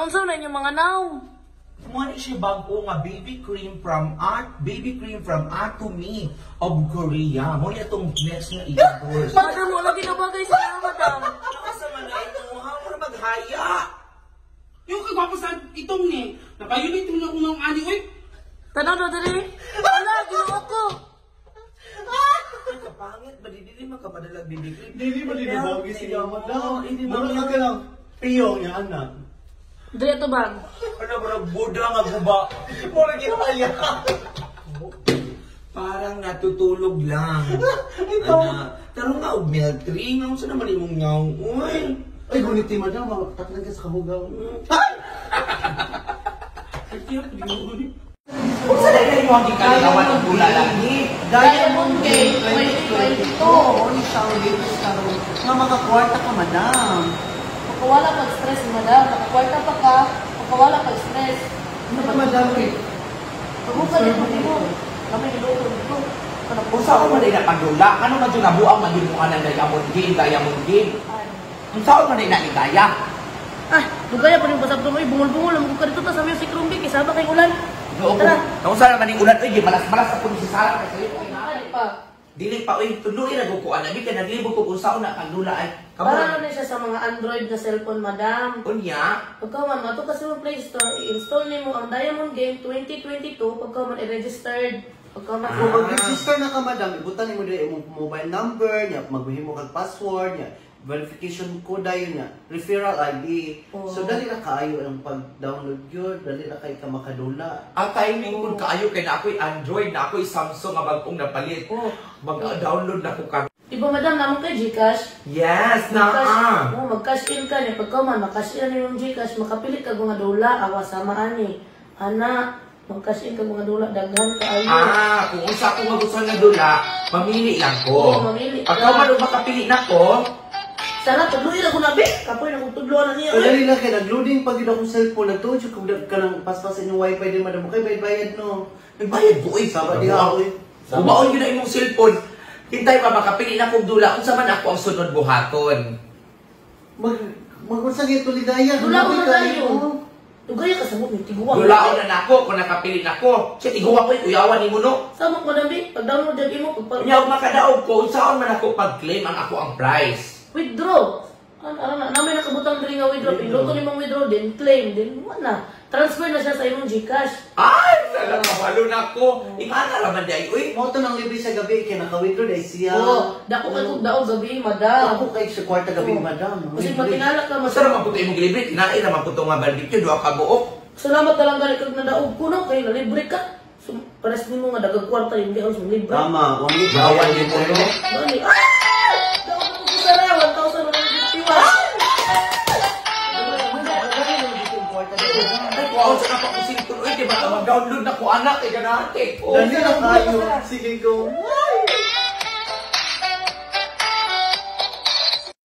Naunsa na inyong mga naw? Kumuha siya bago nga baby cream from Art, baby cream from Atomy of Korea. Mo niya itong next nga i-endorse. Madam, wala ginabagay sa mga madam. Nakasama na ito, ha? Para maghaya. Yung kagwapo sa itong ni, napayunit mo na kung ang ani, uy. Tanaw na dali. Wala, ginawa ko. Kapangit ba? Di di man ka madalag baby cream. Hindi ba dinabagi siya, madam? Mura man ka lang. Piyo niya, anak. Dali ito bag. Ano ba, buda nga guba. Mura ginaya. Parang natutulog lang. Ito. Ana, Taro nga, og milk tea. Nga, saan naman imong ngaw? Uy. Ay, gunit ni madam, taklan ka sa kahugaw. Kung saan na kayo ang ikaligawan ng bula lagi? Diamond Gate 2022. Ano siya ang latest karon? Nga makakwarta ka, madam. Makawala pag stress, madam. Nakakwarta pa ka. Makawala pag stress. Ano ba, madam? eh? Pagbuka din mo dito. Kami niluto dito. Kung saan man ay napagdula, ano man yung nabuang magimuan ng Diamond Game, Diamond Game? Kung saan man ay naligaya? Ah, lugaya pa rin pasab to. Ay, bungol-bungol. Ang buka dito ta sa music room. Di, kisama kay ulan. Tara. kung saan naman yung ulan, ay, malas-malas ako ni si Sarah kasi Ay, pa. Dili pa, uy, tuloy na gukuan. Nabi ka naglibog ko kung saan na kagdula ay. Para na siya sa mga Android na cellphone, madam. Unya, Pagka man, mato kasi mo Play Store, i-install nimo ang Diamond Game 2022 pagka man i-registered. Pagka man, Kung mag-register na ka, madam, ibutan mo din imong mobile number, niya, magbuhin mo kag password, niya, verification code yun niya, referral ID. Oo. So, dali na kaayo ang pag-download yun, dali na kay ka makadula. ang timing kung kaayo kay na ako'y Android, na ako'y Samsung nga bagong napalit. oh. Mag-download na ko ka. Iba madam, naman kay Gcash. Yes, na ah. oh, mag-cash in ka niya. Pagka man, mag-cash in na yung Gcash, makapilit ka mga dula, awa sama ani. Ana, mag-cash in ka mga dula, daghan ka ayo. Ah, kung unsa ko magustuhan nga dula, mamili lang ko. Oo, mamili ka. Pagka man makapili na ko, Sana tudloy na ko na, be. Kapoy na kong tudloan na niya. Eh. dali na kay nag-loading pag akong cellphone, nagtuod siya kung ka ng paspasan yung wifi din, madam, kay bayad-bayad no. nagbayad ko eh. Sabat di ako eh. Yun na imong cellphone. Hintay pa makapili na kong dula. Kung saan man ako ang sunod buhaton. Mag, mag-unsa kayo tuligaya. Dula ko na tayo. Dugay ka sa mo, tiguwa. Dulaon na nako kung nakapili na ko. Siya tiguwa ko uyawan ni mo no. Sama ko na, be. Pag-download dyan mo, pag Kanya ako makadaog ko, saan man ako pag-claim ang ako ang price. Withdraw. Ano, ano na, namin nakabutang diri nga withdraw. Piloto ni mong withdraw, din claim, din wala. Transfer na siya sa imong Gcash. Ay, talaga kabalo na ko. Ingana naman di ay, uy. Mo to nang libre sa gabi, kaya naka-withdraw dahil siya. Oo, dako ka kung daog gabi, madam. Ako kay sa kwarta gabi, madam. Kasi matinala ka, mas Masa naman po tayo mong libre, tinain naman po itong nga barbecue, doon ka buok. Salamat na lang gali kag nadaog ko no, kay nalibre ka. So, pares nimo nga dagang kwarta hindi ako sa libre. Tama, wang libre. Bawal din po no? Dali. Ah! Mag-download na ko anak, eh, ganate ko. Dali na tayo. Sige, go.